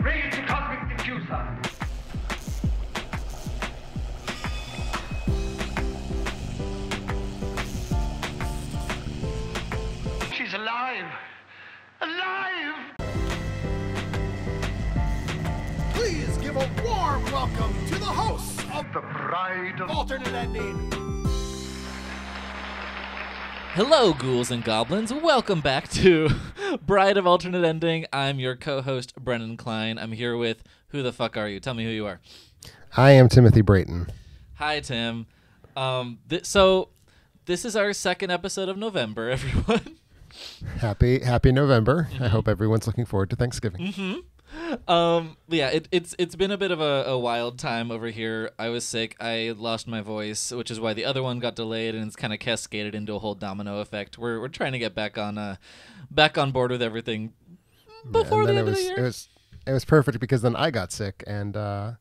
Bring it to Cosmic Diffuser. She's alive. Alive! Please give a warm welcome to the hosts of The bride of Alternate Ending. Hello, ghouls and goblins. Welcome back to Bride of Alternate Ending. I'm your co-host Brennan Klein. I'm here with who the fuck are you? Tell me who you are. I am Timothy Brayton. Hi, Tim. Um, th- so this is our second episode of November, everyone. Happy Happy November. I hope everyone's looking forward to Thanksgiving. Um, yeah, it, it's it's been a bit of a, a wild time over here. I was sick. I lost my voice, which is why the other one got delayed, and it's kind of cascaded into a whole domino effect. We're we're trying to get back on uh back on board with everything before and the end it was of the year. it was it was perfect because then I got sick and uh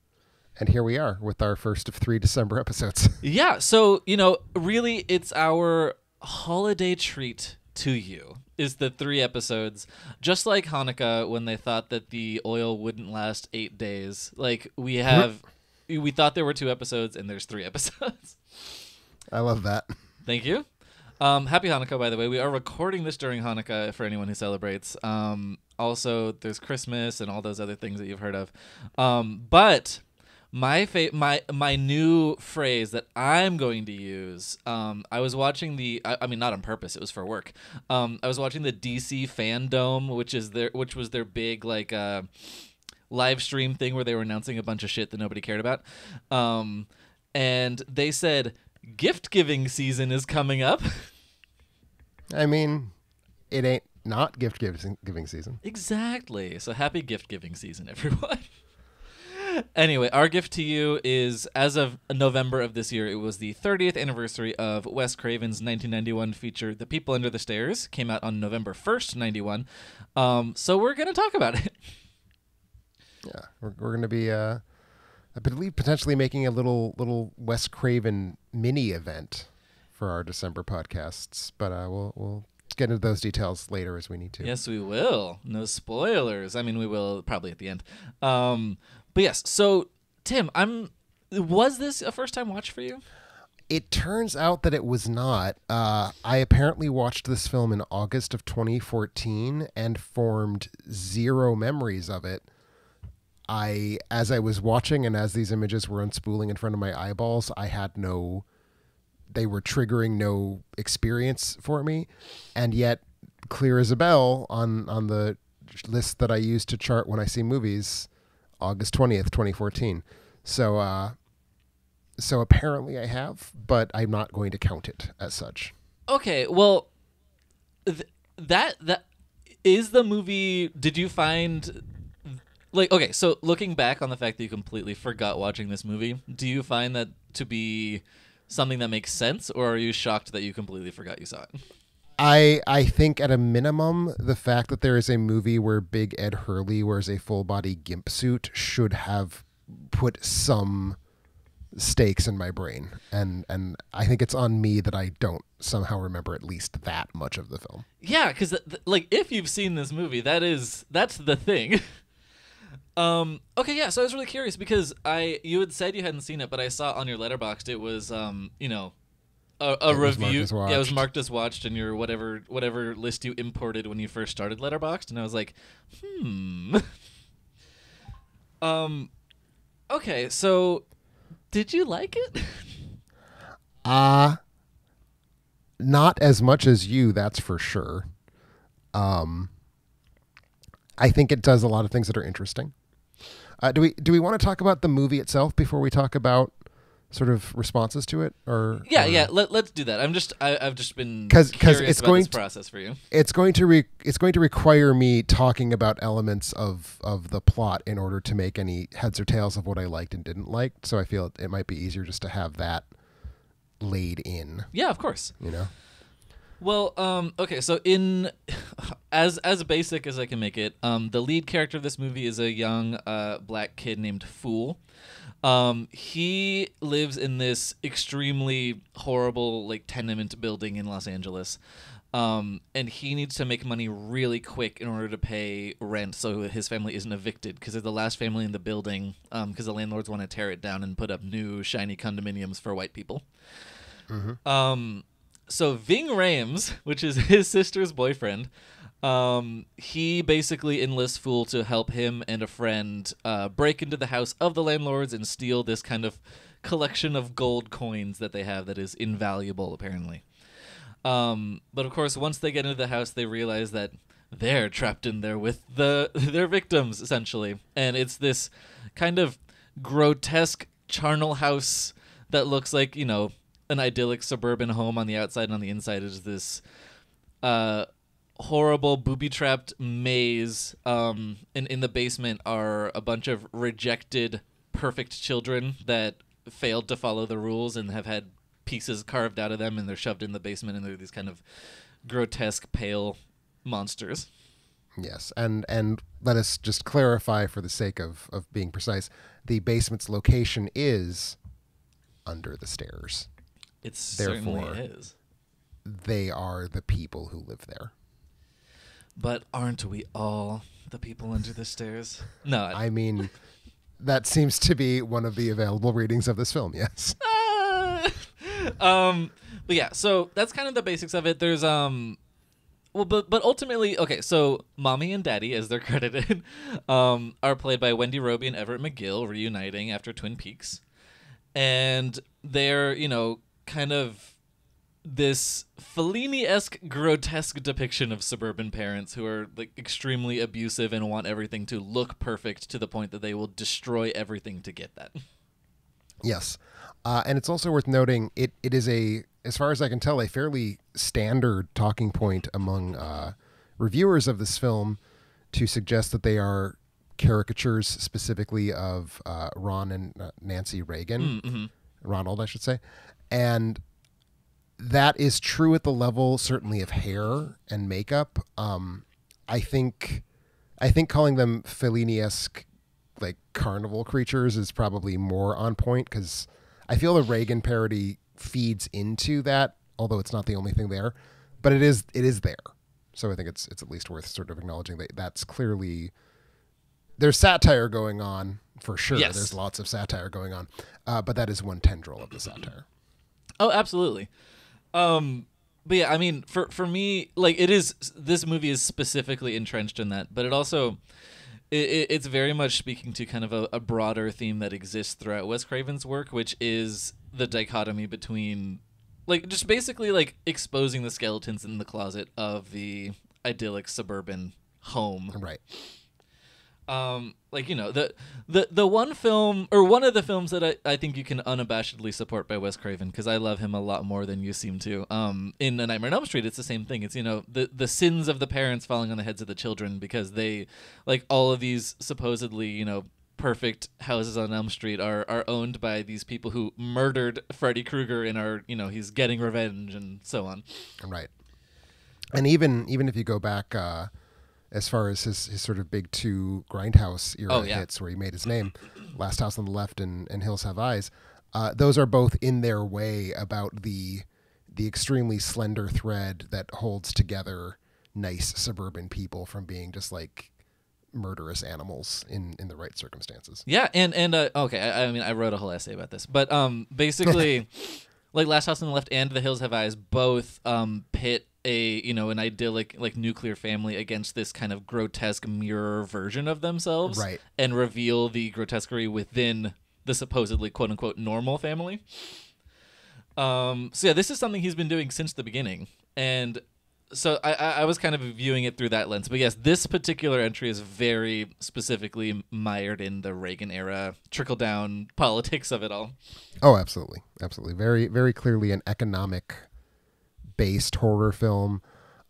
and here we are with our first of 3 December episodes. Yeah, so you know, really, it's our holiday treat to you. Is the three episodes just like Hanukkah when they thought that the oil wouldn't last eight days? Like we have, we thought there were two episodes and there's three episodes. I love that. Thank you. Um, happy Hanukkah, by the way. We are recording this during Hanukkah for anyone who celebrates. Um, also, there's Christmas and all those other things that you've heard of. Um, but my fa- my my new phrase that I'm going to use. Um, I was watching the. I, I mean, not on purpose. It was for work. Um, I was watching the DC Fandom, which is their which was their big like. Uh, live stream thing where they were announcing a bunch of shit that nobody cared about. Um, and they said gift giving season is coming up. I mean, it ain't not gift giving giving season. exactly. So happy gift giving season, everyone. anyway, our gift to you is as of November of this year, it was the 30th anniversary of Wes Craven's 1991 feature, The People Under the Stairs, came out on November 1st, 91. Um, so we're going to talk about it. Yeah, we're, we're going to be uh I believe potentially making a little little Wes Craven mini event for our December podcasts, but uh we'll we'll get into those details later as we need to. Yes, we will. No spoilers. I mean, we will probably at the end. Um, but yes. So, Tim, I'm. Was this a first time watch for you? It turns out that it was not. Uh, I apparently watched this film in August of 2014 and formed zero memories of it. I, as I was watching and as these images were unspooling in front of my eyeballs, I had no, they were triggering no experience for me, and yet, clear as a bell on on the list that I use to chart when I see movies, August 20th, 2014. So, uh, so apparently I have, but I'm not going to count it as such. Okay. Well, th- that that is the movie. Did you find? Like okay, so looking back on the fact that you completely forgot watching this movie, do you find that to be something that makes sense, or are you shocked that you completely forgot you saw it? I I think at a minimum, the fact that there is a movie where Big Ed Hurley wears a full body gimp suit should have put some stakes in my brain, and and I think it's on me that I don't somehow remember at least that much of the film. Yeah, because th- like if you've seen this movie, that is that's the thing. um. Okay. Yeah. So I was really curious because I you had said you hadn't seen it, but I saw on your letterboxd it was um you know a, a review. Yeah, it was marked as watched in your whatever whatever list you imported when you first started letterboxd, and I was like, hmm. um. Okay. So, did you like it? Uh not as much as you, that's for sure. Um I think it does a lot of things that are interesting. Uh, do we do we want to talk about the movie itself before we talk about sort of responses to it or yeah. or- Yeah. Let, let's do that. I'm just I, I've just been 'cause curious it's going to- process for you. it's going to re- it's going to require me talking about elements of of the plot in order to make any heads or tails of what I liked and didn't like. So I feel it, it might be easier just to have that laid in, Yeah. Of course. you know. Well, um, okay, so in as as basic as I can make it, um, the lead character of this movie is a young uh, black kid named Fool. Um, he lives in this extremely horrible like tenement building in Los Angeles. Um, and he needs to make money really quick in order to pay rent so his family isn't evicted because they're the last family in the building because the landlords want to tear it down and put up new shiny condominiums for white people. Um, so Ving Rhames, which is his sister's boyfriend, um, he basically enlists Fool to help him and a friend uh, break into the house of the landlords and steal this kind of collection of gold coins that they have that is invaluable, apparently. Um, but of course, once they get into the house, they realize that they're trapped in there with the their victims, essentially, and it's this kind of grotesque charnel house that looks like you know an idyllic suburban home on the outside and on the inside is this uh horrible booby trapped maze um and in the basement are a bunch of rejected perfect children that failed to follow the rules and have had pieces carved out of them and they're shoved in the basement and they're these kind of grotesque pale monsters Yes, and and let us just clarify for the sake of of being precise, the basement's location is under the stairs. it certainly Therefore- is They are the people who live there. But aren't we all the people under the stairs no I, I mean, that seems to be one of the available readings of this film. Yes. um but yeah so that's kind of the basics of it there's um well but but ultimately okay so mommy and daddy as they're credited um are played by wendy robie and everett mcgill reuniting after twin peaks and they're you know kind of this Fellini-esque grotesque depiction of suburban parents who are like extremely abusive and want everything to look perfect to the point that they will destroy everything to get that. Yes. Uh, and it's also worth noting it, it is a, as far as I can tell, a fairly standard talking point among uh, reviewers of this film to suggest that they are caricatures specifically of uh, Ron and uh, Nancy Reagan, Ronald, I should say. And that is true at the level certainly of hair and makeup. Um, I think, I think calling them Fellini-esque like carnival creatures is probably more on point because I feel the Reagan parody feeds into that, although it's not the only thing there, but it is it is there. So I think it's it's at least worth sort of acknowledging that that's clearly there's satire going on for sure. Yes. There's lots of satire going on, uh, but that is one tendril of the satire. Oh, absolutely. Um, but yeah, I mean, for for me, like it is. This movie is specifically entrenched in that, but it also, it, it, it's very much speaking to kind of a, a broader theme that exists throughout Wes Craven's work, which is the dichotomy between, like, just basically like exposing the skeletons in the closet of the idyllic suburban home Right. Um like you know the the the one film or one of the films that I, I think you can unabashedly support by Wes Craven because I love him a lot more than you seem to. Um in A Nightmare on Elm Street it's the same thing. It's you know the the sins of the parents falling on the heads of the children because they like all of these supposedly, you know, perfect houses on Elm Street are are owned by these people who murdered Freddy Krueger and are, you know, he's getting revenge and so on. Right. And even even if you go back uh, as far as his, his sort of big two grindhouse era Oh, yeah. hits where he made his name, Last House on the Left and, and Hills Have Eyes, uh, those are both in their way about the the extremely slender thread that holds together nice suburban people from being just like murderous animals in, in the right circumstances. Yeah, and and uh, okay, I, I mean, I wrote a whole essay about this, but um, basically, like Last House on the Left and The Hills Have Eyes both um pit a you know an idyllic like nuclear family against this kind of grotesque mirror version of themselves, Right. And reveal the grotesquerie within the supposedly quote unquote normal family. Um, so yeah, this is something he's been doing since the beginning, and so I, I I was kind of viewing it through that lens. But yes, this particular entry is very specifically mired in the Reagan era trickle down politics of it all. Oh, absolutely, absolutely. Very, very clearly an economic based horror film.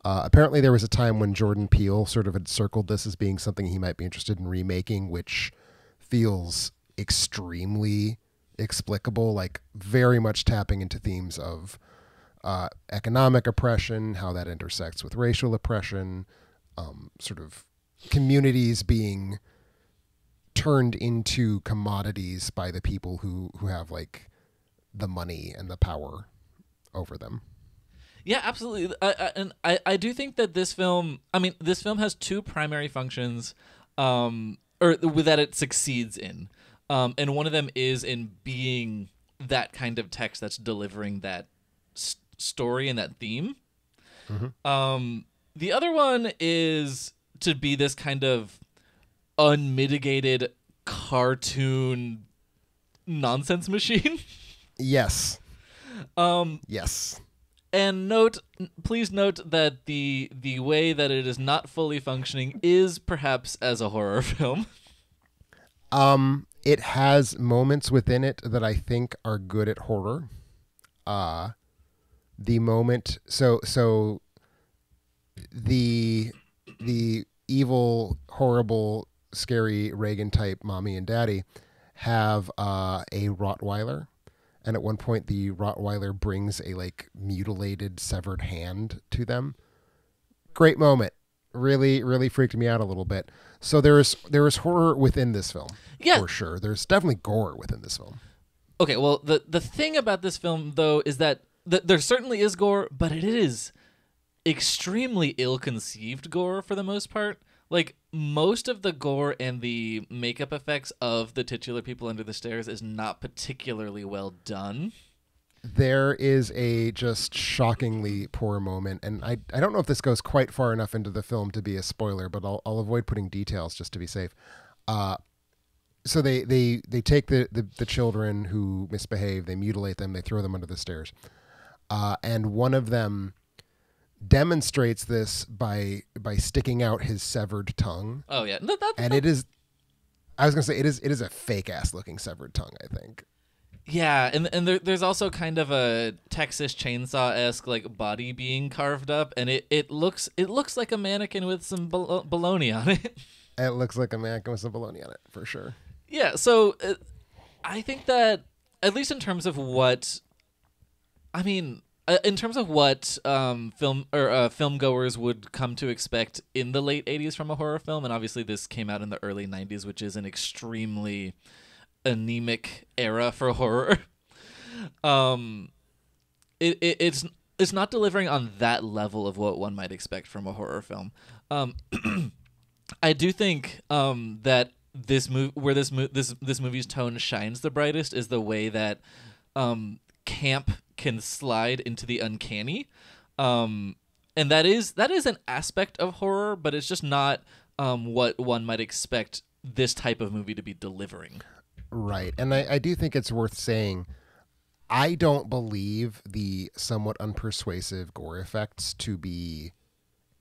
Uh, apparently, there was a time when Jordan Peele sort of had circled this as being something he might be interested in remaking, which feels extremely explicable, like very much tapping into themes of uh, economic oppression, how that intersects with racial oppression, um, sort of communities being turned into commodities by the people who who have like the money and the power over them. Yeah, absolutely. I, I, and I, I do think that this film, I mean, this film has two primary functions, um, or that it succeeds in. Um, and one of them is in being that kind of text that's delivering that s- story and that theme. Um, the other one is to be this kind of unmitigated cartoon nonsense machine. Yes. um, Yes. And note, please note that the the way that it is not fully functioning is perhaps as a horror film. Um, it has moments within it that I think are good at horror. Uh the moment so so the the evil, horrible, scary Reagan type mommy and daddy have uh a Rottweiler. And at one point the Rottweiler brings a like mutilated severed hand to them. Great moment. Really, really freaked me out a little bit. So there is there is horror within this film. Yeah. For sure. There's definitely gore within this film. Okay, well, the the thing about this film though is that th- there certainly is gore, but it is extremely ill-conceived gore for the most part. Like most of the gore and the makeup effects of the titular people under the stairs is not particularly well done. There is a just shockingly poor moment, and I, I don't know if this goes quite far enough into the film to be a spoiler, but I'll, I'll avoid putting details just to be safe. Uh, so they, they, they take the, the, the children who misbehave, they mutilate them, they throw them under the stairs. Uh, and one of them demonstrates this by by sticking out his severed tongue. Oh yeah, Th- that, And it is I was gonna say it is it is a fake ass looking severed tongue, I think. Yeah, and and there, there's also kind of a Texas Chainsaw esque like body being carved up, and it, it looks it looks like a mannequin with some bal- baloney on it. It looks like a mannequin with some baloney on it, for sure. yeah, so uh, I think that at least in terms of what, I mean, uh, in terms of what um, film or uh, film goers would come to expect in the late '80s from a horror film, and obviously this came out in the early '90s, which is an extremely anemic era for horror. um, it, it it's it's not delivering on that level of what one might expect from a horror film. Um, I do think um that this move where this this this movie's tone shines the brightest is the way that um camp can slide into the uncanny. Um and that is that is an aspect of horror, but it's just not um what one might expect this type of movie to be delivering. Right. And I, I do think it's worth saying I don't believe the somewhat unpersuasive gore effects to be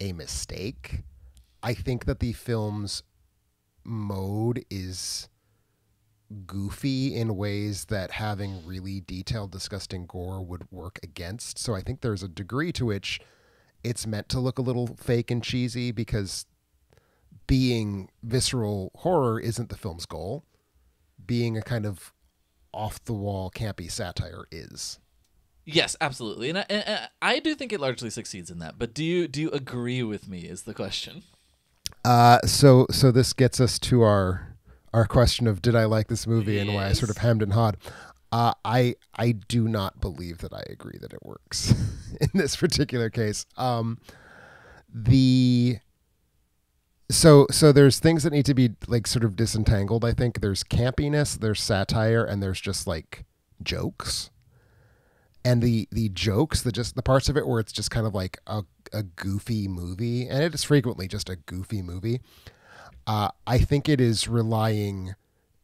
a mistake. I think that the film's mode is goofy in ways that having really detailed, disgusting gore would work against. So I think there's a degree to which it's meant to look a little fake and cheesy because being visceral horror isn't the film's goal. Being a kind of off the wall campy satire is. Yes, absolutely, and I, and I do think it largely succeeds in that. But do you do you agree with me? Is the question? Uh, so so this gets us to our our question of did I like this movie and why I sort of Yes. hemmed and hawed. Uh, I I do not believe that I agree that it works in this particular case. Um, the so so there's things that need to be like sort of disentangled. I think there's campiness, there's satire, and there's just like jokes. And the the jokes, the just the parts of it where it's just kind of like a a goofy movie, and it is frequently just a goofy movie. Uh, I think it is relying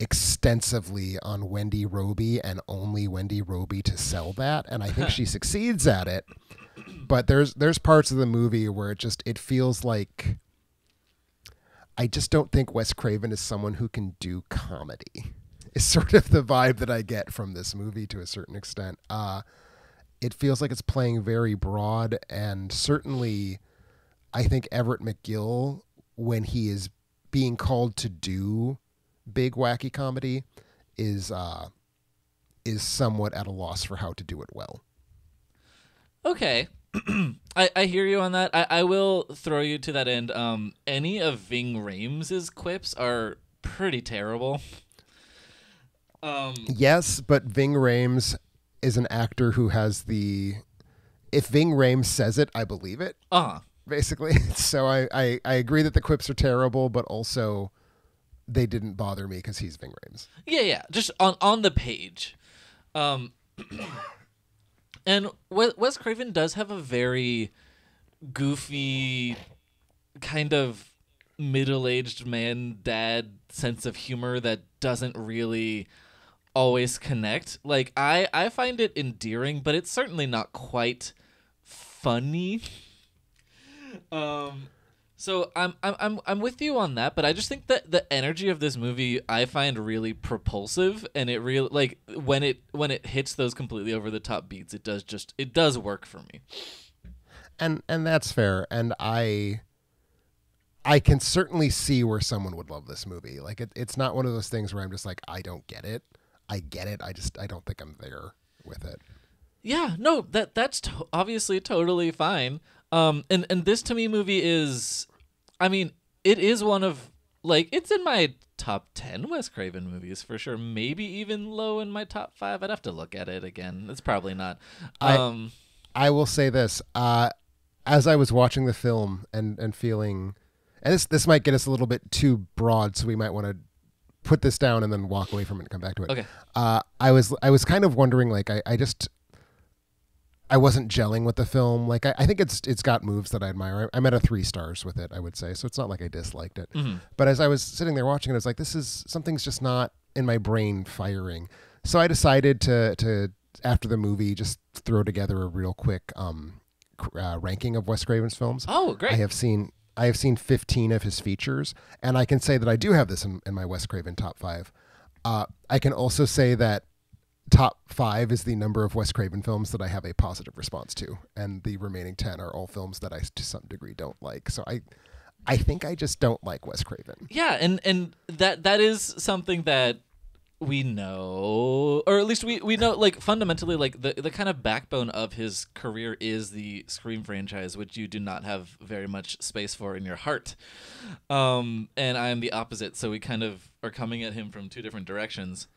extensively on Wendy Robie and only Wendy Robie to sell that, and I think she succeeds at it. But there's there's parts of the movie where it just it feels like I just don't think Wes Craven is someone who can do comedy. Is sort of the vibe that I get from this movie to a certain extent. Uh, it feels like it's playing very broad, and certainly, I think Everett McGill, when he is being called to do big wacky comedy, is uh, is somewhat at a loss for how to do it well. Okay. I, I hear you on that. I, I will throw you to that end. Um, any of Ving Rhames' quips are pretty terrible. Um, Yes, but Ving Rhames is an actor who has the if Ving Rhames says it, I believe it. Uh Basically, so I, I I agree that the quips are terrible, but also they didn't bother me because he's Ving Rhames. Yeah, yeah, just on on the page. Um, and Wes Craven does have a very goofy, kind of middle-aged man dad sense of humor that doesn't really always connect. Like I I find it endearing, but it's certainly not quite funny. Um so I'm I'm I'm I'm with you on that, but I just think that the energy of this movie I find really propulsive, and it really like when it when it hits those completely over the top beats, it does just it does work for me. and and that's fair and i i can certainly see where someone would love this movie like it, it's not one of those things where i'm just like i don't get it i get it i just i don't think i'm there with it Yeah, no, that that's to- obviously totally fine. Um, and and this to me movie is, I mean, it is one of like it's in my top ten Wes Craven movies for sure. Maybe even low in my top five. I'd have to look at it again. It's probably not. I- Um, i will say this uh as i was watching the film and and feeling and this this might get us a little bit too broad so we might want to put this down and then walk away from it and come back to it Okay. uh i was i was kind of wondering like i i just I wasn't gelling with the film. Like I, I think it's it's got moves that I admire. I, I'm at a three stars with it. I would say so. It's not like I disliked it. mhm. But as I was sitting there watching it, I was like, this is something's just not in my brain firing. So I decided to to after the movie just throw together a real quick um uh, ranking of Wes Craven's films. Oh, great. I have seen I have seen 15 of his features, and I can say that I do have this in, in my Wes Craven top five. Uh, I can also say that top five is the number of Wes Craven films that I have a positive response to, and the remaining 10 are all films that I, to some degree, don't like. So I, I think I just don't like Wes Craven. Yeah, and and that that is something that we know, or at least we we know, like fundamentally, like the the kind of backbone of his career is the Scream franchise, which you do not have very much space for in your heart. Um, and I am the opposite, so we kind of are coming at him from two different directions.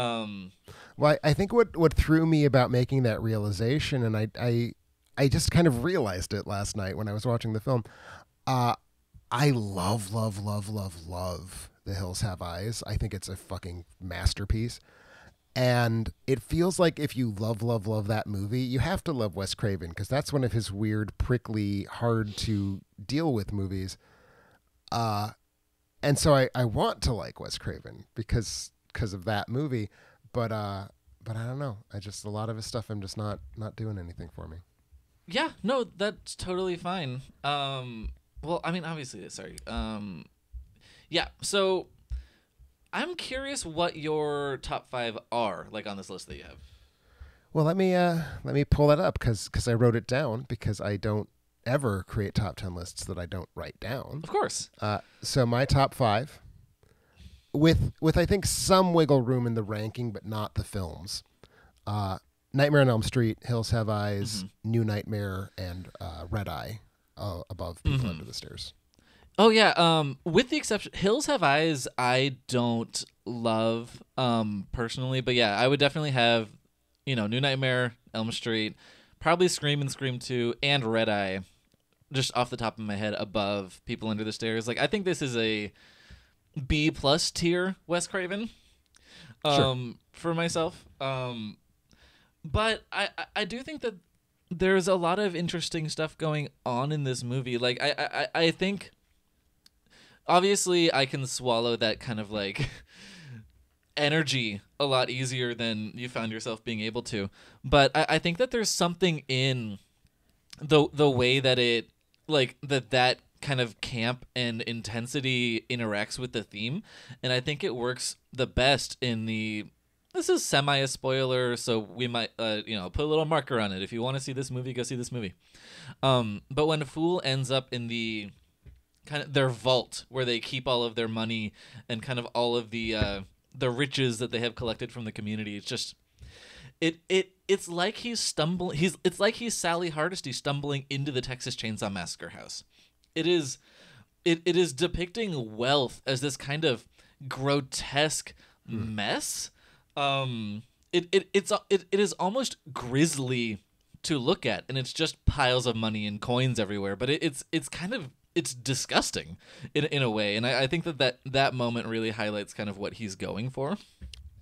Um, Well, I think what what threw me about making that realization, and I I I just kind of realized it last night when I was watching the film. Uh, I love, love, love, love, love The Hills Have Eyes. I think it's a fucking masterpiece. And it feels like if you love, love, love that movie, you have to love Wes Craven because that's one of his weird, prickly, hard to deal with movies. Uh, and so I, I want to like Wes Craven because because of that movie, but uh, but I don't know. I just a lot of his stuff I'm just not not doing anything for me. yeah, no, that's totally fine. Um, well, I mean, obviously, sorry. Um, yeah, so I'm curious what your top five are, like on this list that you have. Well, let me uh let me pull that up because because I wrote it down because I don't ever create top ten lists that I don't write down. Of course. Uh, so my top five, with with I think some wiggle room in the ranking, but not the films. Uh, Nightmare on Elm Street, Hills Have Eyes, New Nightmare, and uh, Red Eye uh, above People Under the Stairs. Oh yeah. Um, with the exception, Hills Have Eyes, I don't love um personally, but yeah, I would definitely have, you know, New Nightmare, Elm Street, probably Scream and Scream Two, and Red Eye, just off the top of my head above People Under the Stairs. Like I think this is a B plus tier Wes Craven. Um, for myself. Um, but I, I do think that there's a lot of interesting stuff going on in this movie. Like I I, I- I think obviously I can swallow that kind of like energy a lot easier than you found yourself being able to. But I, I think that there's something in the the way that it like that that kind of camp and intensity interacts with the theme. And i think it works the best in the this is semi a spoiler so we might uh, you know put a little marker on it. If you want to see this movie go see this movie. Um but when a fool ends up in the kind of their vault where they keep all of their money and kind of all of the uh the riches that they have collected from the community it's just it it it's like he's stumbling he's it's like he's Sally Hardesty stumbling into the Texas Chainsaw Massacre house. It is it, it is depicting wealth as this kind of grotesque mess. Um it, it it's it, it is almost grisly to look at, and it's just piles of money and coins everywhere. But it, it's it's kind of it's disgusting in in a way, and I, I think that, that that moment really highlights kind of what he's going for.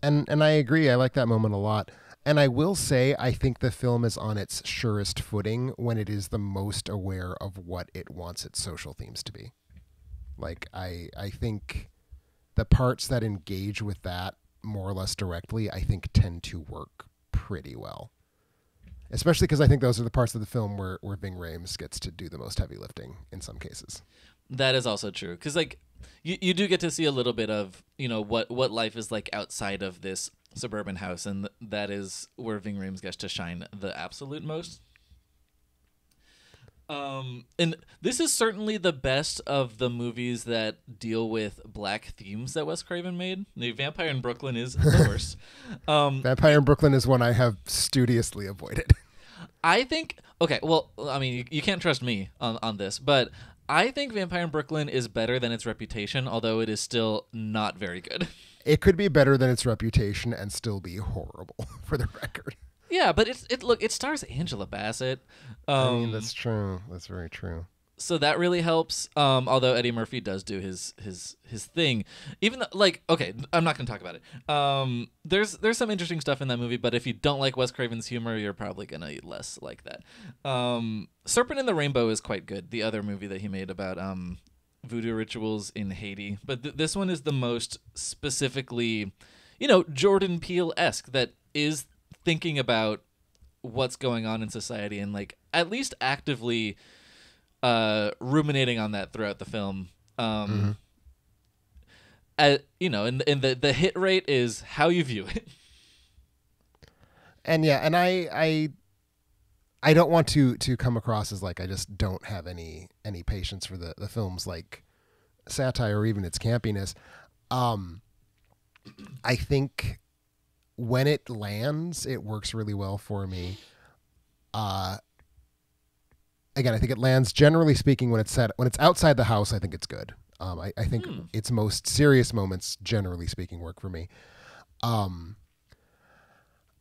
and and I agree. I like that moment a lot. And I will say, I think the film is on its surest footing when it is the most aware of what it wants its social themes to be. Like I, I think the parts that engage with that more or less directly, I think tend to work pretty well. Especially because I think those are the parts of the film where where Ving Rhames gets to do the most heavy lifting in some cases. That is also true because like you, you do get to see a little bit of you know what what life is like outside of this suburban house, and that is where Ving Rhames gets to shine the absolute most. Um, and this is certainly the best of the movies that deal with black themes that Wes Craven made. The Vampire in Brooklyn is the worst. um, Vampire in Brooklyn is one I have studiously avoided. I think okay. Well, I mean, you, you can't trust me on on this, but I think Vampire in Brooklyn is better than its reputation, although it is still not very good. it could be better than its reputation and still be horrible for the record. Yeah, but it's it look it stars Angela Bassett. Um, I mean, that's true. That's very true. so that really helps. Um, although Eddie Murphy does do his his his thing, even though, like okay, I'm not gonna talk about it. Um, there's there's some interesting stuff in that movie, but if you don't like Wes Craven's humor, you're probably gonna eat less like that. Um, Serpent in the Rainbow is quite good. The other movie that he made about um voodoo rituals in Haiti, but th- this one is the most specifically, you know, Jordan Peele esque that is thinking about what's going on in society and like at least actively uh ruminating on that throughout the film. Um uh, you know and, and the the hit rate is how you view it. And yeah, and I I I don't want to to come across as like I just don't have any any patience for the the film's like satire or even its campiness. Um I think when it lands, it works really well for me. Uh again, I think it lands generally speaking when it's set when it's outside the house, I think it's good. Um I, I think its most serious moments, generally speaking, work for me. Um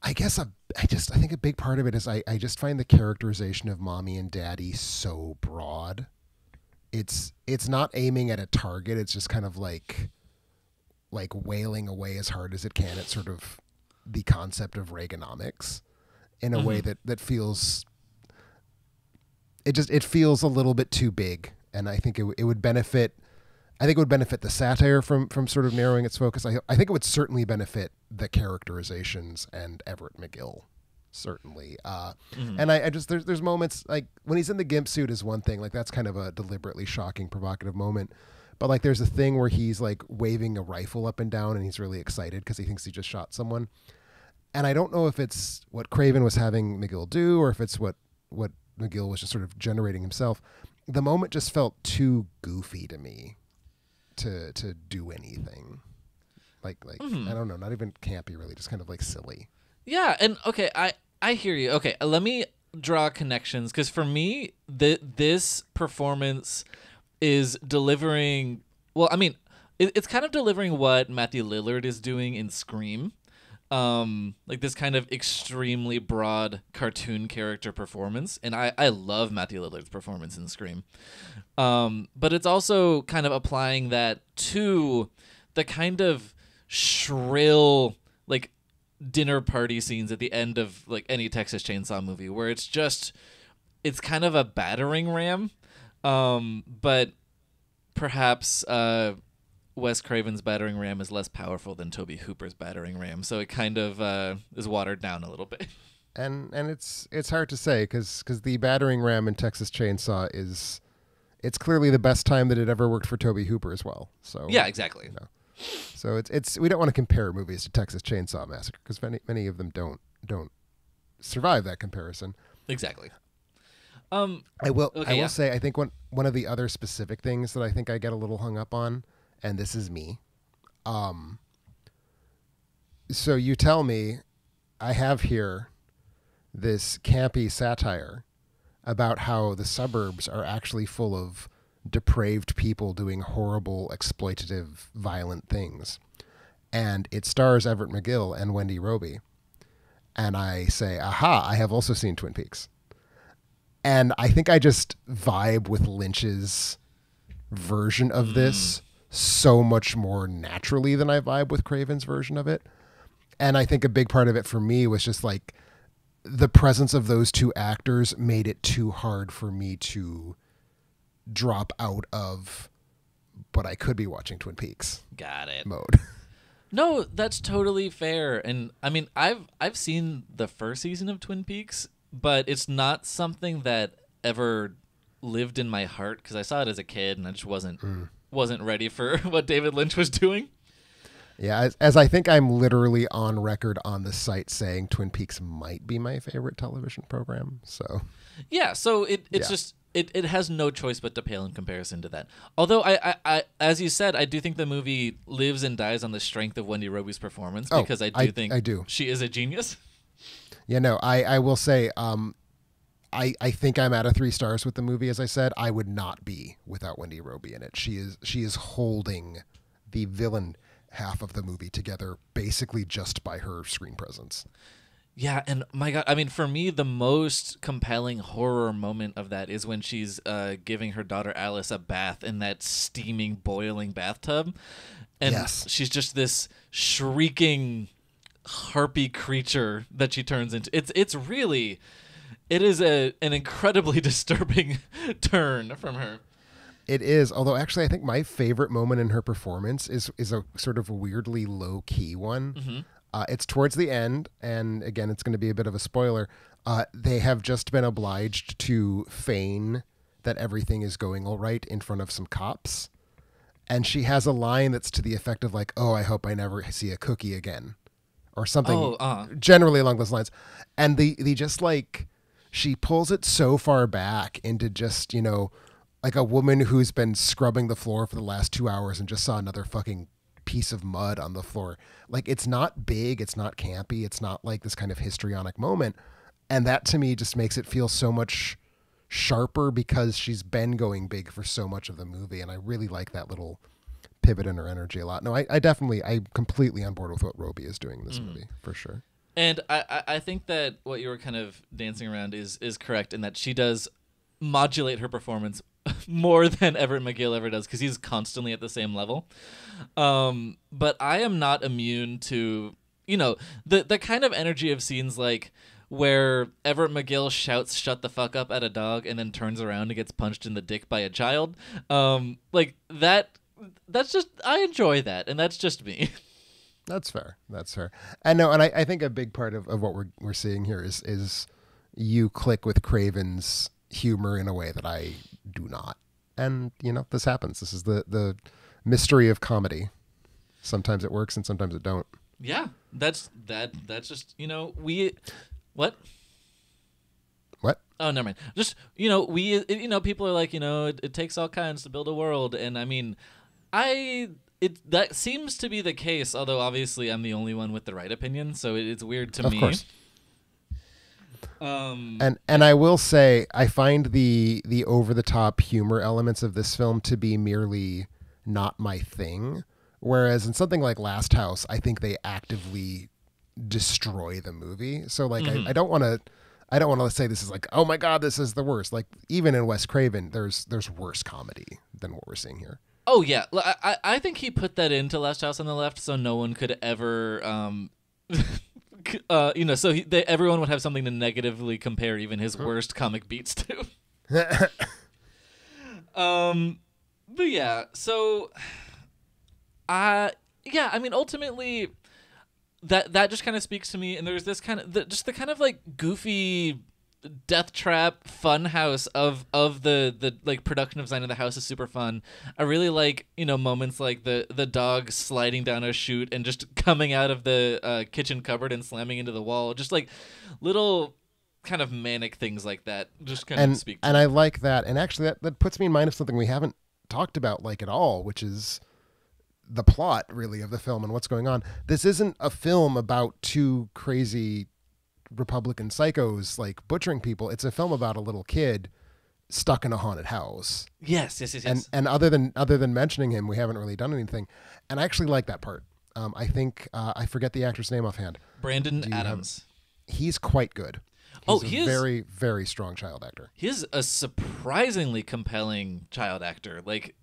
I guess a, I just I think a big part of it is I, I just find the characterization of mommy and daddy so broad. It's it's not aiming at a target. It's just kind of like like wailing away as hard as it can at sort of the concept of Reaganomics in a way mm-hmm. that that feels it just it feels a little bit too big and I think it, it would benefit I think it would benefit the satire from from sort of narrowing its focus. I I think it would certainly benefit the characterizations and Everett McGill, certainly. Uh, And I, I just there's there's moments like when he's in the gimp suit is one thing like that's kind of a deliberately shocking, provocative moment. But like there's a thing where he's like waving a rifle up and down and he's really excited because he thinks he just shot someone. And I don't know if it's what Craven was having McGill do or if it's what what McGill was just sort of generating himself. The moment just felt too goofy to me to to do anything. Like like I don't know, not even campy really, just kind of like silly. Yeah, and okay, I I hear you. Okay, uh, let me draw connections because for me, th- this performance is delivering. Well, I mean, it, it's kind of delivering what Matthew Lillard is doing in Scream. Um, like this kind of extremely broad cartoon character performance, and I I love Matthew Lillard's performance in Scream. Um, but it's also kind of applying that to the kind of shrill like dinner party scenes at the end of like any Texas Chainsaw movie where it's just it's kind of a battering ram um but perhaps uh Wes Craven's battering ram is less powerful than Tobe Hooper's battering ram so it kind of uh is watered down a little bit And and it's it's hard to say because because the battering ram in Texas Chainsaw is it's clearly the best time that it ever worked for Tobe Hooper as well. So yeah exactly So it's it's we don't want to compare movies to Texas Chainsaw Massacre because many many of them don't don't survive that comparison. exactly um I will Okay, I will yeah. say I think one one of the other specific things that I think I get a little hung up on, and this is me. Um so you tell me I have here this campy satire about how the suburbs are actually full of depraved people doing horrible, exploitative, violent things. And it stars Everett McGill and Wendy Robie. and I say, "Aha! I have also seen Twin Peaks," and I think I just vibe with Lynch's version of this so much more naturally than I vibe with Craven's version of it. And I think a big part of it for me was just like the presence of those two actors made it too hard for me to drop out of but I could be watching Twin Peaks Got it. mode. No, that's totally fair. And I mean, I've I've seen the first season of Twin Peaks, but it's not something that ever lived in my heart because I saw it as a kid and I just wasn't mm. Wasn't ready for what David Lynch was doing. yeah, as, as I think I'm literally on record on the site saying Twin Peaks might be my favorite television program. So Yeah, so it it's Yeah. just it, it has no choice but to pale in comparison to that. Although I, I, I as you said, I do think the movie lives and dies on the strength of Wendy Robie's performance Oh, because I do I- think I do. she is a genius. Yeah, no, I, I will say, um, I, I think I'm out of three stars with the movie. As I said, I would not be without Wendy Robie in it. She is she is holding the villain half of the movie together basically just by her screen presence. Yeah, and my god, I mean, for me, the most compelling horror moment of that is when she's uh, giving her daughter Alice a bath in that steaming, boiling bathtub, and Yes. she's just this shrieking, harpy creature that she turns into. It's it's really, it is a an incredibly disturbing turn from her. It is, although actually I think my favorite moment in her performance is is a sort of weirdly low key one. Uh, it's towards the end, and again, it's going to be a bit of a spoiler. Uh, they have just been obliged to feign that everything is going all right in front of some cops, and she has a line that's to the effect of like, "Oh, I hope I never see a cookie again," or something Oh, uh. generally along those lines. And the the just like she pulls it so far back into just you know like a woman who's been scrubbing the floor for the last two hours and just saw another fucking piece of mud on the floor. Like it's not big, it's not campy, it's not like this kind of histrionic moment. And that to me just makes it feel so much sharper because she's been going big for so much of the movie. And I really like that little pivot in her energy a lot. No, I, I definitely, I'm completely on board with what Robie is doing in this mm. movie for sure. And I, I, think that what you were kind of dancing around is is correct in that she does modulate her performance more than Everett McGill ever does because he's constantly at the same level. Um, but I am not immune to you know the the kind of energy of scenes like where Everett McGill shouts "shut the fuck up" at a dog and then turns around and gets punched in the dick by a child. Um, like that. That's just I enjoy that, and that's just me. That's fair. That's fair. And no, and I, I think a big part of, of what we're we're seeing here is is you click with Craven's humor in a way that I do not. And you know, this happens. This is the the mystery of comedy. Sometimes it works and sometimes it don't. Yeah, that's that. That's just you know we, what? What? Oh, never mind. Just you know we you know people are like you know it, it takes all kinds to build a world, and I mean, I it that seems to be the case. Although obviously I'm the only one with the right opinion, so it, it's weird to Of me. course. Um. And and I will say I find the the over the top humor elements of this film to be merely not my thing. Whereas in something like Last House, I think they actively destroy the movie. So like I, I don't want to I don't want to say this is like oh my god this is the worst. Like even in Wes Craven, there's there's worse comedy than what we're seeing here. Oh yeah, I I think he put that into Last House on the Left, so no one could ever um. Uh, you know, so he, they, everyone would have something to negatively compare even his worst comic beats to. Um, but yeah, so, uh, yeah, I mean, ultimately, that that just kind of speaks to me. And there's this kind of the, just the kind of like goofy death trap fun house of of the the like production design of the house is super fun. I really like you know moments like the the dog sliding down a chute and just coming out of the uh, kitchen cupboard and slamming into the wall. Just like little kind of manic things like that. Just kind of and speak. To and I like that. And actually, that, that puts me in mind of something we haven't talked about like at all, which is the plot really of the film and what's going on. This isn't a film about two crazy Republican psychos like butchering people. It's a film about a little kid stuck in a haunted house. yes, yes, yes, yes. And and other than other than mentioning him, we haven't really done anything. And I actually like that part. Um, I think uh, I forget the actor's name offhand. Brandon Do you have- Adams. he's quite good. Oh, He's he a is- very very strong child actor. He's a surprisingly compelling child actor. Like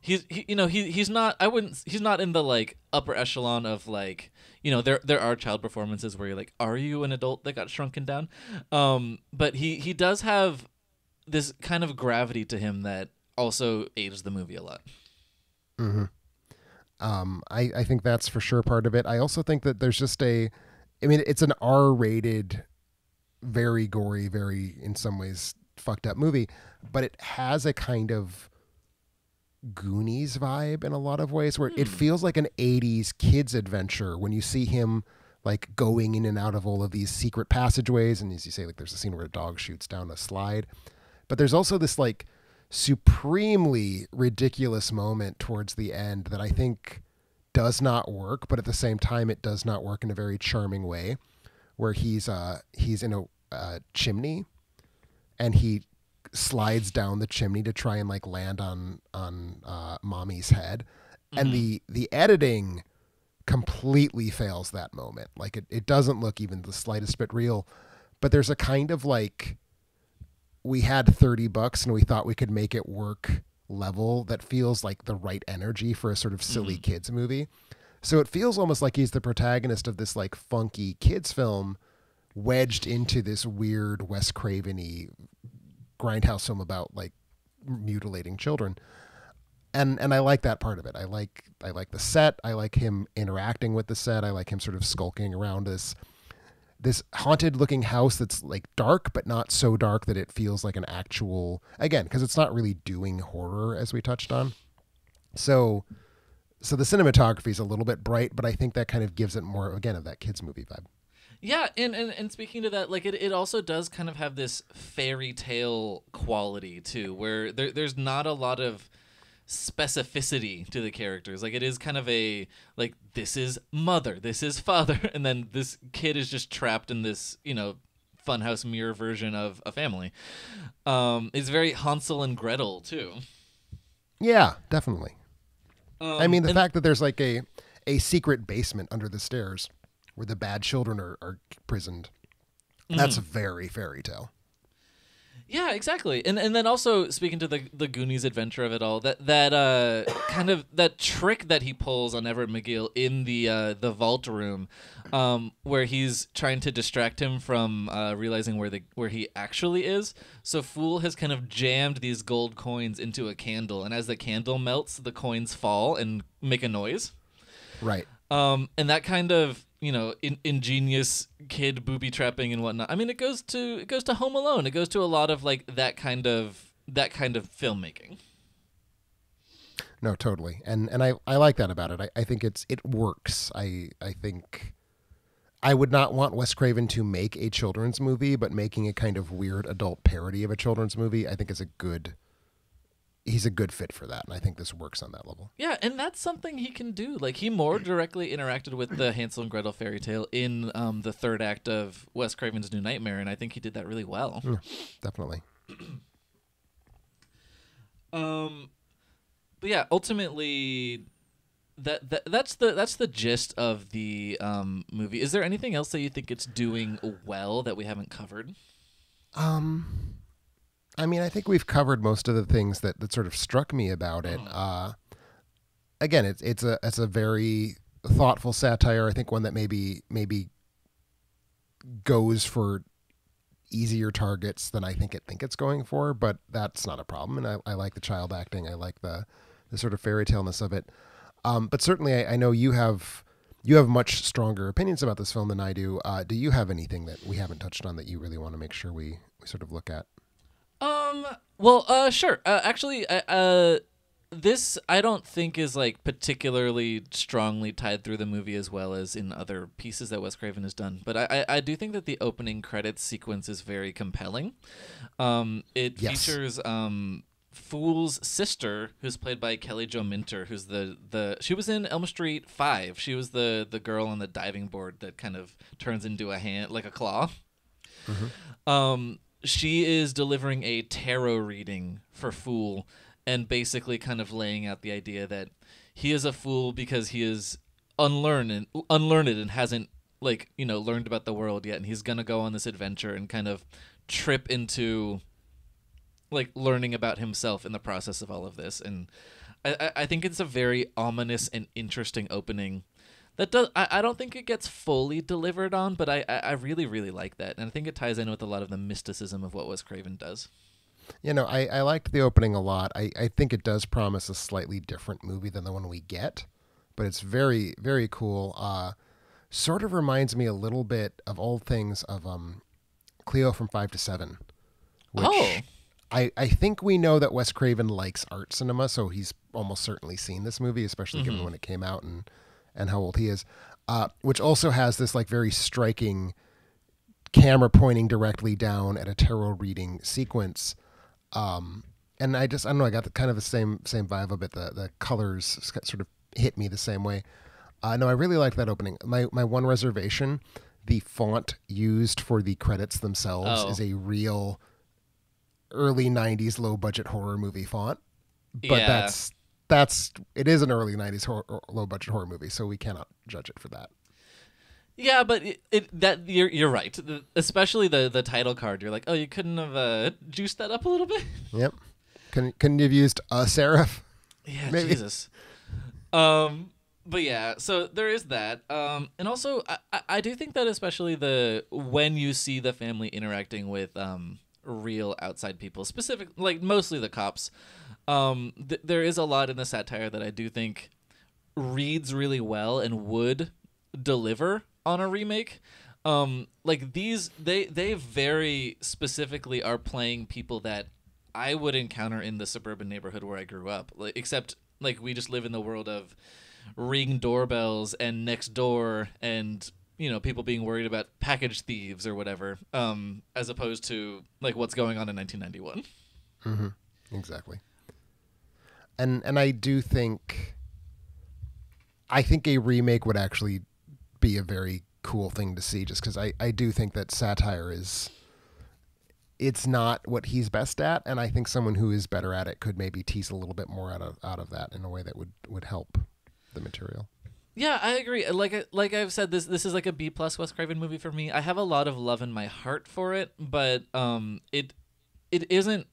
he's he, you know he he's not I wouldn't he's not in the like upper echelon of like you know there there are child performances where you're like are you an adult that got shrunken down, um but he he does have this kind of gravity to him that also aids the movie a lot. Hmm. Um, I, I think that's for sure part of it. I also think that there's just a, I mean, it's an R-rated, very gory, very in some ways fucked up movie, but it has a kind of Goonies vibe in a lot of ways, where it feels like an '80s kids adventure when you see him like going in and out of all of these secret passageways, and as you say, like there's a scene where a dog shoots down a slide, but there's also this like supremely ridiculous moment towards the end that I think does not work, but at the same time it does not work in a very charming way, where he's uh he's in a uh, chimney, and he slides down the chimney to try and like land on on uh, mommy's head, and the the editing completely fails that moment. Like it, it doesn't look even the slightest bit real, but there's a kind of like we had 30 bucks and we thought we could make it work level that feels like the right energy for a sort of silly kids movie. So it feels almost like he's the protagonist of this like funky kids film wedged into this weird Wes Craven-y grindhouse film about like mutilating children. And and I like that part of it. I like I like the set. I like him interacting with the set. I like him sort of skulking around this this haunted looking house that's like dark but not so dark that it feels like an actual again because it's not really doing horror as we touched on so so the cinematography is a little bit bright but i think that kind of gives it more again of that kids movie vibe Yeah, and, and, and speaking to that, like it, it also does kind of have this fairy tale quality too, where there there's not a lot of specificity to the characters. Like it is kind of a like this is mother, this is father, and then this kid is just trapped in this, you know, funhouse mirror version of a family. Um, it's very Hansel and Gretel too. yeah definitely i mean the fact that there's like a a secret basement under the stairs where the bad children are, are prisoned that's a very fairy tale Yeah, exactly. And and then also speaking to the the Goonies adventure of it all, that that uh kind of that trick that he pulls on Everett McGill in the uh the vault room, um, where he's trying to distract him from uh realizing where the where he actually is. So Fool has kind of jammed these gold coins into a candle, and as the candle melts, the coins fall and make a noise. right Um, and that kind of you know in, ingenious kid booby trapping and whatnot. I mean, it goes to it goes to Home Alone. It goes to a lot of like that kind of that kind of filmmaking. No, totally, and and I, I like that about it. I, I think it's it works. I I think I would not want Wes Craven to make a children's movie, but making a kind of weird adult parody of a children's movie, I think is a good. He's a good fit for that, and I think this works on that level. Yeah, and that's something he can do. Like he more directly interacted with the Hansel and Gretel fairy tale in um, the third act of Wes Craven's New Nightmare, and I think he did that really well. Definitely. Um, but yeah, ultimately, that, that that's the that's the gist of the um movie. Is there anything else that you think it's doing well that we haven't covered? Um, I mean, I think we've covered most of the things that, that sort of struck me about it. Uh, again, it's it's a it's a very thoughtful satire. I think one that maybe maybe goes for easier targets than I think it think it's going for, but that's not a problem. And I, I like the child acting. I like the the sort of fairy taleness of it. Um, but certainly, I, I know you have you have much stronger opinions about this film than I do. Uh, do you have anything that we haven't touched on that you really want to make sure we, we sort of look at? Um. Well, uh, sure. Uh, actually, uh, uh, this I don't think is like particularly strongly tied through the movie as well as in other pieces that Wes Craven has done. But I, I, I do think that the opening credits sequence is very compelling. Um, it Yes. features um. Fool's sister, who's played by Kelly Jo Minter, who's the the she was in Elm Street Five. She was the the girl on the diving board that kind of turns into a hand like a claw. Um, she is delivering a tarot reading for Fool and basically kind of laying out the idea that he is a fool because he is unlearned and, unlearned and hasn't like you know learned about the world yet, and he's gonna go on this adventure and kind of trip into like learning about himself in the process of all of this. And I, I- I think it's a very ominous and interesting opening. That does I, I don't think it gets fully delivered on, but I, I I really really like that, and I think it ties in with a lot of the mysticism of what Wes Craven does. You know, I, I liked the opening a lot. I, I think it does promise a slightly different movie than the one we get, but it's very, very cool. Uh, sort of reminds me a little bit of old things of um, Cleo from 5 to 7. Which Oh. I, I think we know that Wes Craven likes art cinema, so he's almost certainly seen this movie, especially given when it came out and, and how old he is. Uh, which also has this like very striking camera pointing directly down at a tarot reading sequence um, and I just I don't know I got the kind of the same same vibe of it. The the colors sort of hit me the same way. Uh, no, I really liked that opening. My my one reservation, the font used for the credits themselves Oh. is a real early '90s low budget horror movie font. But Yeah. that's that's it is an early '90s horror, low budget horror movie, so we cannot judge it for that. Yeah, but it, it that you're you're right. Especially the the title card. You're like, oh, you couldn't have uh, juiced that up a little bit. Yep. Couldn't couldn't you have used a serif? Yeah, Maybe. Jesus. Um, but yeah, so there is that. Um, and also I, I- I do think that especially the when you see the family interacting with um real outside people, specific like mostly the cops, um, th- there is a lot in the satire that I do think reads really well and would deliver on a remake. Um, like these, they they very specifically are playing people that I would encounter in the suburban neighborhood where I grew up. Like, except like we just live in the world of ring doorbells and next door and you know people being worried about package thieves or whatever um as opposed to like what's going on in 1991 Exactly. And and I do think I think a remake would actually be a very cool thing to see just cuz I I do think that satire is it's not what he's best at and I think someone who is better at it could maybe tease a little bit more out of out of that in a way that would would help the material. Yeah, I agree. Like I- like I've said, this this is like a B plus Wes Craven movie for me. I have a lot of love in my heart for it, but um, it it isn't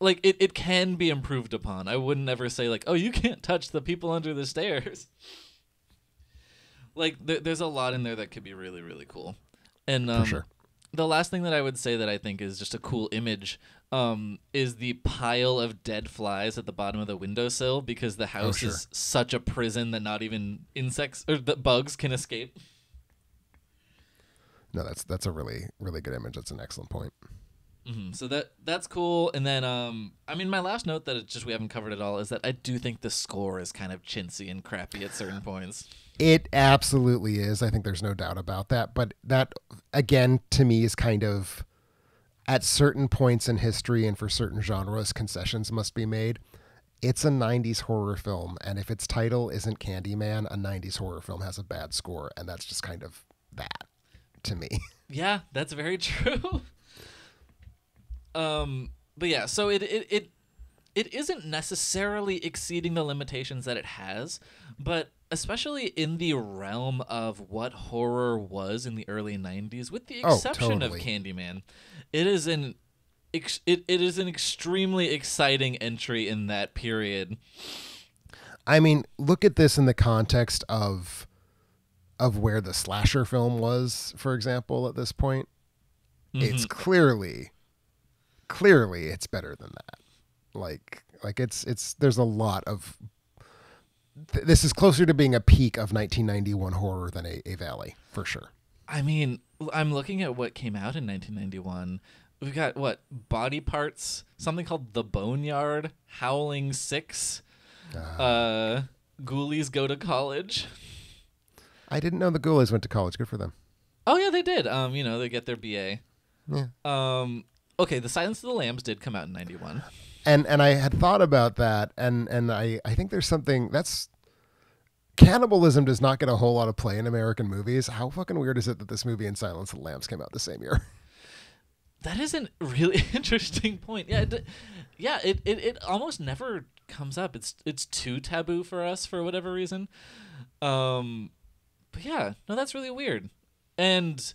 like it, it can be improved upon. I wouldn't ever say like, oh, you can't touch the people under the stairs. Like there, there's a lot in there that could be really really cool, and um, sure. The last thing that I would say that I think is just a cool image um, is the pile of dead flies at the bottom of the windowsill because the house sure. is such a prison that not even insects or the bugs can escape. No, that's that's a really really good image. That's an excellent point. Mhm, So that that's cool. And then um, I mean, my last note that it's just we haven't covered at all is that I do think the score is kind of chintzy and crappy at certain points. It absolutely is. I think there's no doubt about that. But that, again, to me, is kind of at certain points in history and for certain genres, concessions must be made. It's a 90s horror film. And if its title isn't Candyman, a 90s horror film has a bad score. And that's just kind of that to me. Yeah, that's very true. Um, but yeah, so it it it it isn't necessarily exceeding the limitations that it has, but especially in the realm of what horror was in the early 90s with the Oh, exception totally. of Candyman, it is an it, it is an extremely exciting entry in that period. I mean, look at this in the context of of where the slasher film was, for example, at this point. It's clearly clearly it's better than that. Like like it's it's there's a lot of th- this is closer to being a peak of 1991 horror than a, a valley for sure. I mean, I'm looking at what came out in 1991. We've got what body parts, something called The Boneyard, Howling Six, uh, Ghoulies Go to College. I didn't know the Ghoulies went to college. Good for them. Oh yeah, they did. Um, you know, they get their BA. Yeah. Um, okay, The Silence of the Lambs did come out in '91. and and I had thought about that, and and I I think there's something that's cannibalism does not get a whole lot of play in American movies. How fucking weird is it that this movie and Silence of the Lambs came out the same year? That is a really interesting point. Yeah, it, yeah, it, it it almost never comes up. It's it's too taboo for us for whatever reason. Um, but yeah, no, that's really weird. And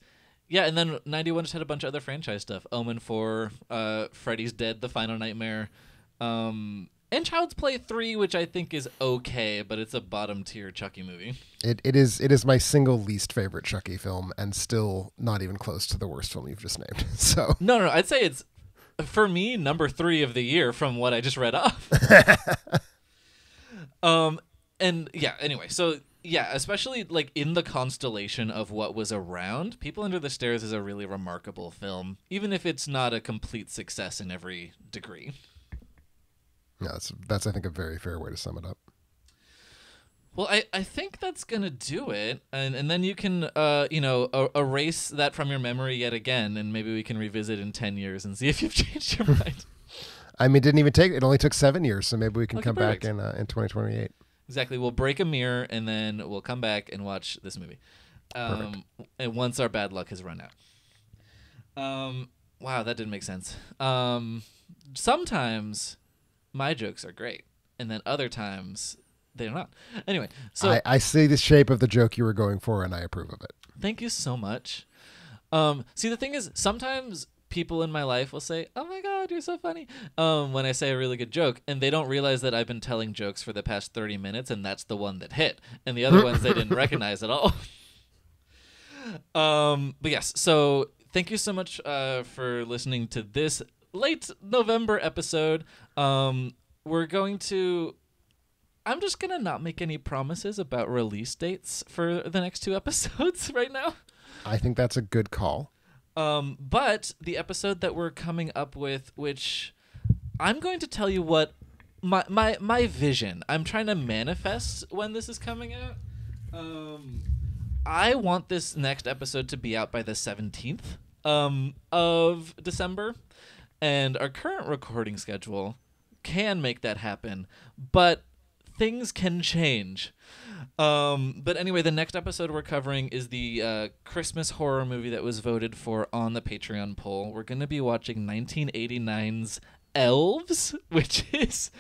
yeah, and then 91 just had a bunch of other franchise stuff. Omen 4, uh, Freddy's Dead, The Final Nightmare, um, and Child's Play 3, which I think is okay, but it's a bottom tier Chucky movie. It, it is it is my single least favorite Chucky film, and still not even close to the worst film you've just named. So No, no, no, I'd say it's, for me, number three of the year from what I just read off. um, and yeah, anyway, so yeah, especially like in the constellation of what was around, People Under the Stairs is a really remarkable film, even if it's not a complete success in every degree. Yeah, that's that's I think a very fair way to sum it up. Well, I, I think that's gonna do it, and and then you can uh you know erase that from your memory yet again, and maybe we can revisit in ten years and see if you've changed your mind. I mean, it didn't even take it only took seven years, so maybe we can Okay, come back in uh, in 2028. Exactly. We'll break a mirror and then we'll come back and watch this movie. Um, and once our bad luck has run out. Um, wow, that didn't make sense. Um, sometimes my jokes are great, and then other times they're not. Anyway, so I, I see the shape of the joke you were going for, and I approve of it. thank you so much. Um, see, the thing is, sometimes people in my life will say, "Oh my God, you're so funny," um, when I say a really good joke, and they don't realize that I've been telling jokes for the past thirty minutes, and that's the one that hit, and the other ones they didn't recognize at all. um, but yes, so thank you so much uh, for listening to this late November episode. Um, we're going to. I'm just gonna not make any promises about release dates for the next two episodes right now. I think that's a good call. Um, but the episode that we're coming up with, which I'm going to tell you what my my my vision. I'm trying to manifest when this is coming out. Um, I want this next episode to be out by the 17th um, of December, and our current recording schedule can make that happen, but things can change. Um, but anyway, the next episode we're covering is the uh, Christmas horror movie that was voted for on the Patreon poll. We're going to be watching 1989's Elves, which is,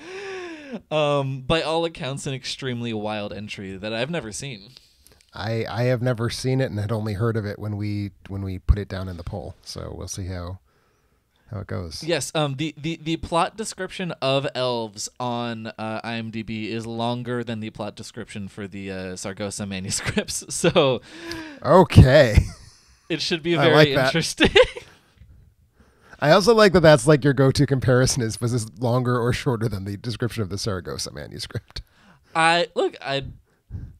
um, by all accounts, an extremely wild entry that I've never seen. I I have never seen it and had only heard of it when we when we put it down in the poll. So we'll see how how it goes. Yes, um, the, the, the plot description of Elves on uh, IMDb is longer than the plot description for the uh, Saragossa manuscripts, so Okay. it should be I very like interesting. I also like that that's like your go-to comparison is was this longer or shorter than the description of the Saragossa manuscript. I look, I,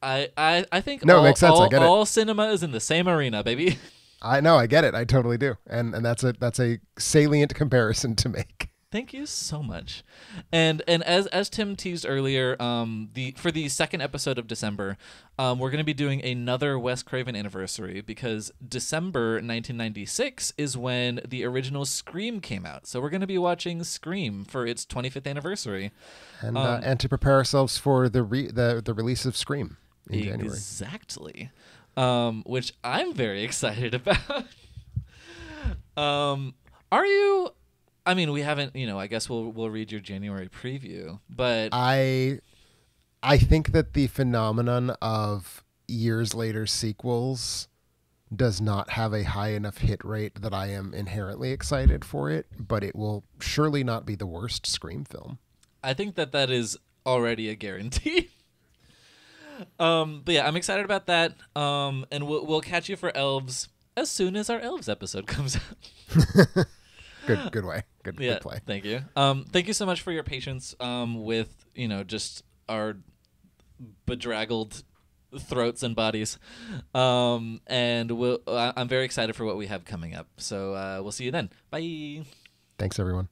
I, I, I think No, it makes sense, I all, get it. all cinema is in the same arena, baby. I know, I get it. I totally do. And and that's a that's a salient comparison to make. Thank you so much. And and as as Tim teased earlier, um, the for the second episode of December, um, we're going to be doing another Wes Craven anniversary because December 1996 is when the original Scream came out. So we're going to be watching Scream for its 25th anniversary. And uh, and to prepare ourselves for the re- the the release of Scream in January. Exactly. Um, which I'm very excited about. um, are you? I mean, we haven't. You know, I guess we'll we'll read your January preview, but I I think that the phenomenon of years later sequels does not have a high enough hit rate that I am inherently excited for it, but it will surely not be the worst Scream film. I think that that is already a guarantee. um, but yeah, I'm excited about that. Um, and we'll we'll catch you for elves as soon as our elves episode comes out. Good good way. Good, yeah, good play. thank you. Um, thank you so much for your patience. Um, with you know just our bedraggled throats and bodies. Um, and we'll, I- I'm very excited for what we have coming up. So uh, we'll see you then. Bye. Thanks everyone.